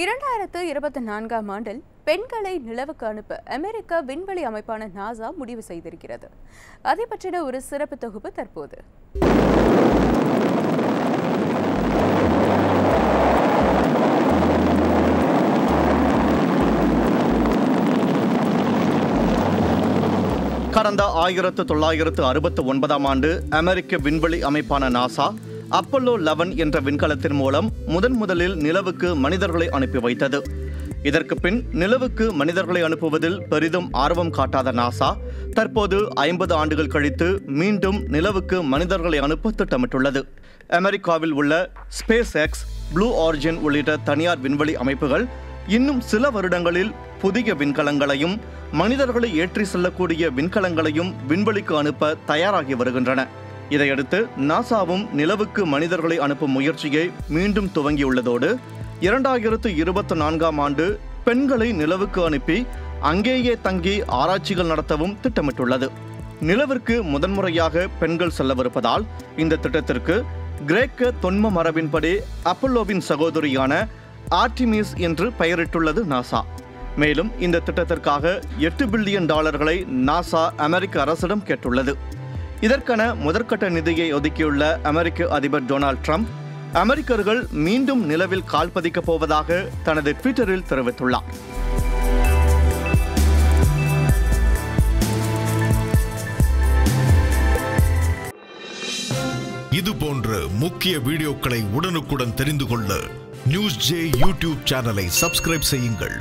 இரண்டாயிரத்து இருபத்தி நான்காம் ஆண்டில் பெண்களை நிலவுக்கு அனுப்ப அமெரிக்க விண்வெளி அமைப்பான நாசா முடிவு செய்திருக்கிறது. அதை பற்றின ஒரு சிறப்பு தொகுப்பு தற்போது. கடந்த ஆயிரத்து தொள்ளாயிரத்து அறுபத்து ஒன்பதாம் ஆண்டு அமெரிக்க விண்வெளி அமைப்பான நாசா அப்பல்லோ லெவன் என்ற விண்கலத்தின் மூலம் முதன் முதலில் நிலவுக்கு மனிதர்களை அனுப்பி வைத்தது. இதற்கு பின் நிலவுக்கு மனிதர்களை அனுப்புவதில் பெரிதும் ஆர்வம் காட்டாத நாசா தற்போது ஐம்பது ஆண்டுகள் கழித்து மீண்டும் நிலவுக்கு மனிதர்களை அனுப்ப திட்டமிட்டுள்ளது. அமெரிக்காவில் உள்ள ஸ்பேஸ் எக்ஸ் ப்ளூ ஆரிஜின் உள்ளிட்ட தனியார் விண்வெளி அமைப்புகள் இன்னும் சில வருடங்களில் புதிய விண்கலங்களையும் மனிதர்களை ஏற்றி செல்லக்கூடிய விண்கலங்களையும் விண்வெளிக்கு அனுப்ப தயாராகி வருகின்றன. இதையடுத்து நாசாவும் நிலவுக்கு மனிதர்களை அனுப்பும் முயற்சியை மீண்டும் துவங்கியுள்ளதோடு இரண்டாயிரத்து இருபத்தி நான்காம் ஆண்டு பெண்களை நிலவுக்கு அனுப்பி அங்கேயே தங்கி ஆராய்ச்சிகள் நடத்தவும் திட்டமிட்டுள்ளது. நிலவிற்கு முதன்முறையாக பெண்கள் செல்லவிருப்பதால் இந்த திட்டத்திற்கு கிரேக்க தொன்ம மரபின்படி அப்பல்லோவின் சகோதரியான ஆர்டிமிஸ் என்று பெயரிட்டுள்ளது நாசா. மேலும் இந்த திட்டத்திற்காக எட்டு பில்லியன் டாலர்களை நாசா அமெரிக்க அரசிடம் கேட்டுள்ளது. இதற்கென முதற்கட்ட நிதியை ஒதுக்கியுள்ள அமெரிக்க அதிபர் டொனால்ட் ட்ரம்ப் அமெரிக்கர்கள் மீண்டும் நிலவில் கால் பதிக்கப் போவதாக தனது ட்விட்டரில் தெரிவித்துள்ளார். இது போன்ற முக்கிய வீடியோக்களை உடனுக்குடன் தெரிந்து கொள்ள நியூஸ் ஜே யூடியூப் சேனலை சப்ஸ்கிரைப் செய்யுங்கள்.